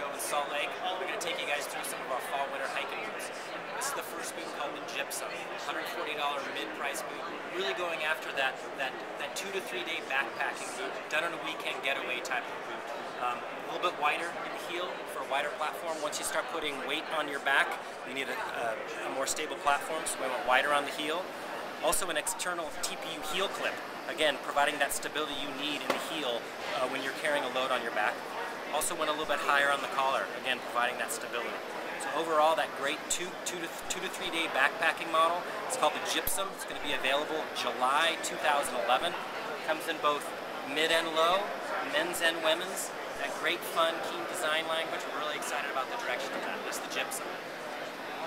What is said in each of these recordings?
show in Salt Lake. We're going to take you guys through some of our fall winter hiking boots. This is the first boot called the Gypsum, $140 mid-price boot. Really going after that that that two to three day backpacking boot, done on a weekend getaway type of boot. Um, a little bit wider in the heel for a wider platform. Once you start putting weight on your back, you need a, a, a more stable platform, so we went wider on the heel. Also an external TPU heel clip, again providing that stability you need in the heel uh, when you're carrying a load on your back. Also went a little bit higher on the collar, again providing that stability. So overall, that great two, two, to, two to three day backpacking model, it's called the Gypsum. It's going to be available July 2011. Comes in both mid and low, men's and women's. That great fun, keen design language. We're really excited about the direction of that. This the Gypsum.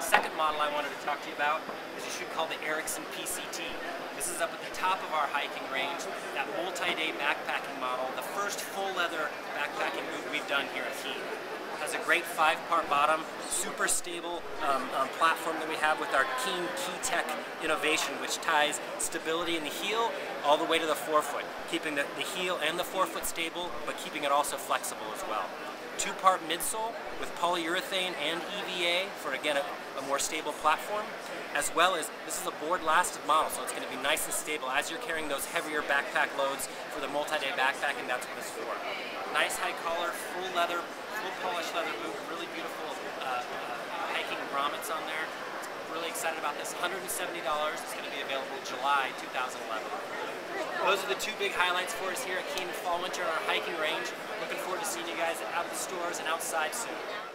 The second model I wanted to talk to you about is a shoe called the Erickson PCT. This is up at the top of our hiking range, that multi-day backpacking model, the first full leather backpacking boot we've done here at Keen. Has a great five-part bottom, super stable um, um, platform that we have with our Keen Key Tech innovation, which ties stability in the heel all the way to the forefoot, keeping the, the heel and the forefoot stable, but keeping it also flexible as well two-part midsole with polyurethane and EVA for, again, a, a, more stable platform, as well as this is a board-lasted model, so it's going to be nice and stable as you're carrying those heavier backpack loads for the multi-day backpacking, that's what it's for. Nice high collar, full leather, full polished leather boot, really beautiful uh, uh, hiking grommets on there. Really excited about this. $170. It's going to be available July 2011. Those are the two big highlights for us here at Keen Fall Winter our hiking range. To seeing you guys out of the stores and outside soon.